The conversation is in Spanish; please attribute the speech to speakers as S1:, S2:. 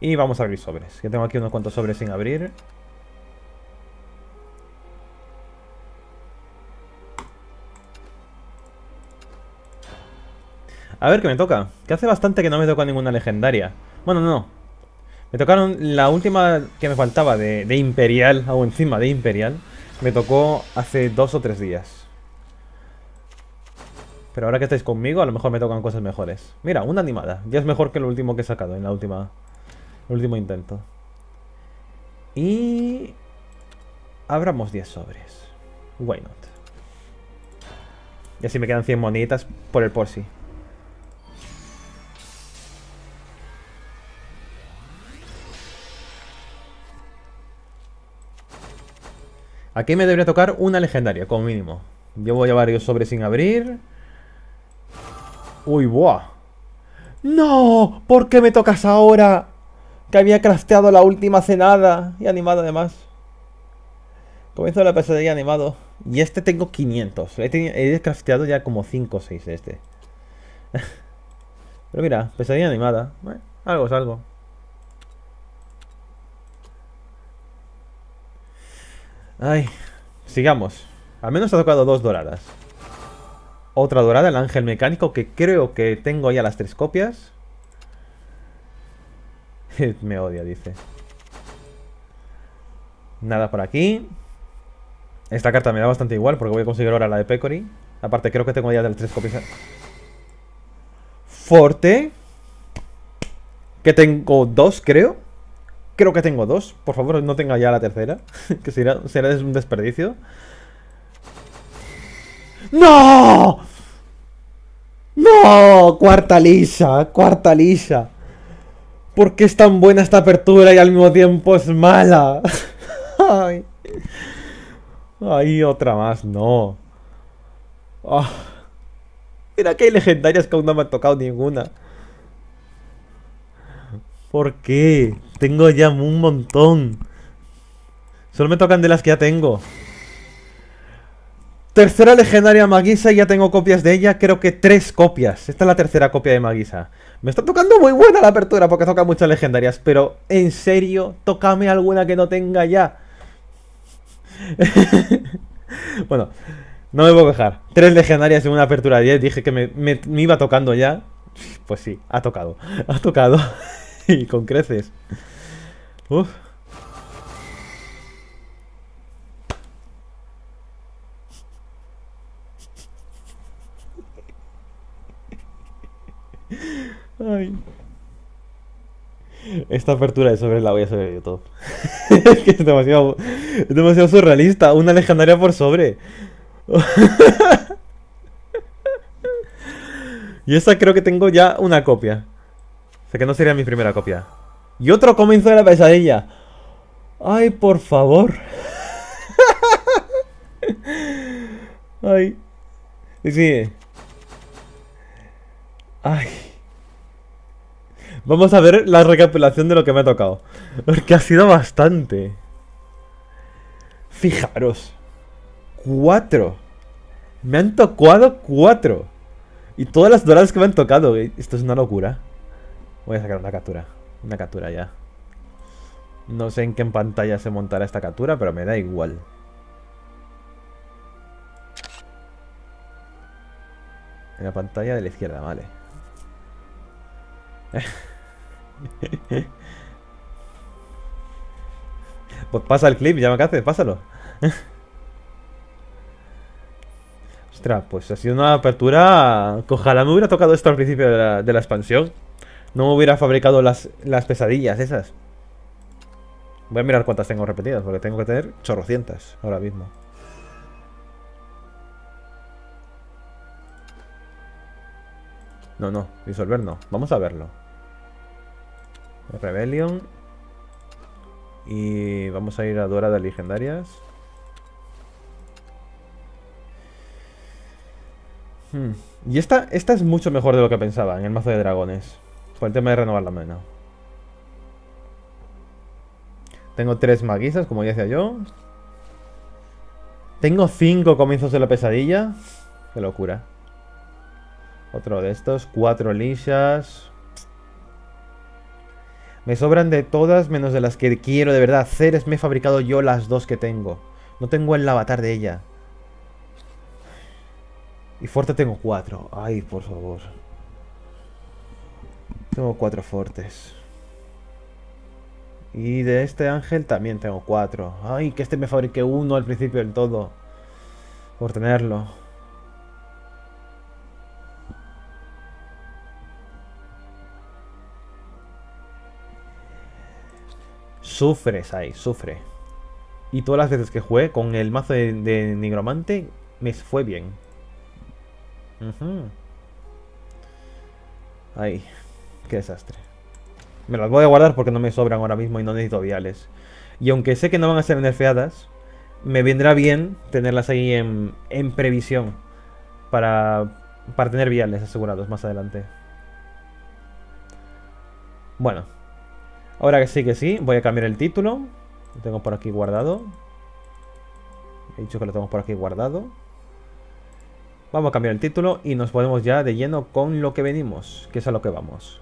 S1: Y vamos a abrir sobres. Que tengo aquí unos cuantos sobres sin abrir. A ver, ¿qué me toca? Que hace bastante que no me toca ninguna legendaria. Bueno, no. Me tocaron la última que me faltaba de, de Imperial, o encima de Imperial. Me tocó hace dos o tres días. Pero ahora que estáis conmigo, a lo mejor me tocan cosas mejores. Mira, una animada. Ya es mejor que lo último que he sacado en la última... Último intento. Y... Abramos 10 sobres. Why not? Y así me quedan 100 monitas por el por sí. Aquí me debería tocar una legendaria, como mínimo. Yo voy a varios sobres sin abrir. Uy, buah. ¡No! ¿Por qué me tocas ahora? Que había crafteado la última cenada. Y animado además. Comienzo la pesadilla animado. Y este tengo 500. He, crafteado ya como 5 o 6 de este. Pero mira, pesadilla animada. algo es algo. Ay, sigamos. Al menos ha tocado dos doradas. Otra dorada, el ángel mecánico, que creo que tengo ya las tres copias. Me odia, dice. Nada por aquí. Esta carta me da bastante igual porque voy a conseguir ahora la de Pecory. Aparte, creo que tengo ya tres copias. Forte. Que tengo dos, creo. Creo que tengo dos. Por favor, no tenga ya la tercera. que será, será un desperdicio. ¡No! ¡No! Cuarta lisa, cuarta lisa. ¿Por qué es tan buena esta apertura y al mismo tiempo es mala? Ay. Ay, otra más, no. Ah. Mira que hay legendarias que aún no me han tocado ninguna. ¿Por qué? Tengo ya un montón. Solo me tocan de las que ya tengo. Tercera legendaria Magisa, ya tengo copias de ella, creo que tres copias. Esta es la tercera copia de Magisa. Me está tocando muy buena la apertura porque toca muchas legendarias, pero en serio, tócame alguna que no tenga ya. bueno, no me puedo quejar. Tres legendarias en una apertura de 10, dije que me, me iba tocando ya. Pues sí, ha tocado. Ha tocado. y con creces. Uf. Ay. Esta apertura de sobre la voy a hacer YouTube. es que es demasiado, demasiado surrealista. Una legendaria por sobre. y esta creo que tengo ya una copia. O sea que no sería mi primera copia. Y otro comienzo de la pesadilla. Ay, por favor. Ay. Sí. Vamos a ver la recapitulación de lo que me ha tocado. Porque ha sido bastante. Fijaros. Cuatro. Me han tocado cuatro. Y todas las doradas que me han tocado. Esto es una locura. Voy a sacar una captura. Una captura ya. No sé en qué pantalla se montará esta captura, pero me da igual. En la pantalla de la izquierda, vale. pues pasa el clip, ya me haces, pásalo. Ostras, pues ha sido una apertura... Ojalá me hubiera tocado esto al principio de la expansión. No me hubiera fabricado las, las pesadillas esas. Voy a mirar cuántas tengo repetidas, porque tengo que tener chorrocientas ahora mismo. No, no, disolver no. Vamos a verlo. Rebellion. Y vamos a ir a de Legendarias. Hmm. Y esta, esta es mucho mejor de lo que pensaba en el mazo de dragones. Por el tema de renovar la mano. Tengo tres maguisas, como ya decía yo. Tengo cinco comienzos de la pesadilla. Qué locura. Otro de estos. Cuatro lishas. Me sobran de todas menos de las que quiero de verdad. Ceres me he fabricado yo las dos que tengo. No tengo el avatar de ella. Y fuerte tengo cuatro. Ay, por favor. Tengo cuatro fuertes. Y de este ángel también tengo cuatro. Ay, que este me fabriqué uno al principio del todo. Por tenerlo. Sufres ahí, sufre. Y todas las veces que jugué con el mazo de, Nigromante, me fue bien. Ahí, qué desastre. Me las voy a guardar porque no me sobran ahora mismo y no necesito viales. Y aunque sé que no van a ser nerfeadas, me vendrá bien tenerlas ahí en, en previsión. Para, para tener viales asegurados más adelante. Bueno. Ahora que sí que sí, voy a cambiar el título. Lo tengo por aquí guardado. He dicho que lo tengo por aquí guardado. Vamos a cambiar el título y nos ponemos ya de lleno con lo que venimos, que es a lo que vamos.